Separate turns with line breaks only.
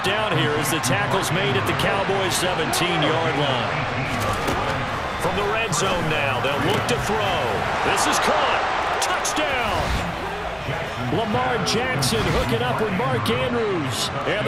first down here as the tackle's made at the Cowboys 17-yard line. From the red zone now, they'll look to throw. This is caught. Touchdown! Lamar Jackson hooking up with Mark Andrews. And